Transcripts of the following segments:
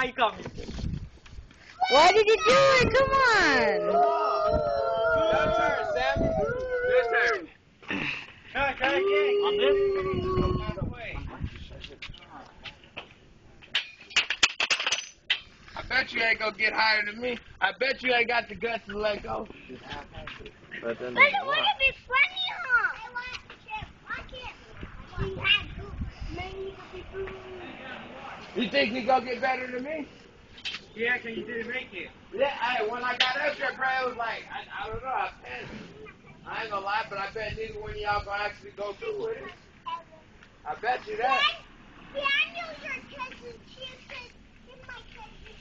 Ah, ikaw. Why did you do it? Come on. Your turn, Sammy. Your turn. Try, try again. On this? Out of the way. I bet you ain't gonna get higher than me. I bet you ain't got the guts to let go. But then But it wouldn't be funny, huh? I want to I can't. We had to. Maybe we could be You think you gonna get better than me? Yeah, cause you didn't make it? Yeah, I, when I got up there, bro, it was like, I, I don't know, I panicked. I ain't gonna lie, but I bet neither one of y'all gonna actually go through with it. I bet you that. See, I knew your cousin. She said, "You're my cousin."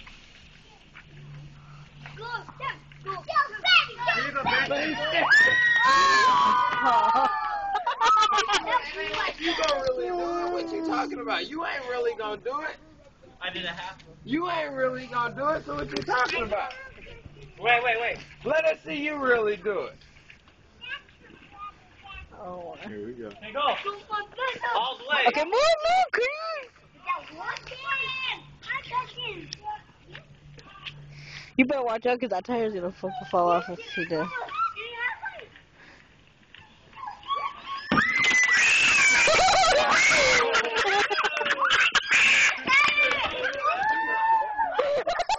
Go, step, go, go, baby, Here you go, go, baby. But baby. it ain't like you gonna really do it. What you talking about? You ain't really gonna do it. I did a half. You ain't really gonna do it, so what you talking about? Wait, wait, wait. Let us see you really do it. Oh. Here we go. Hey, go. All the way. Okay, move, move, come on. You better watch out because that tire's gonna fall, fall off if he does.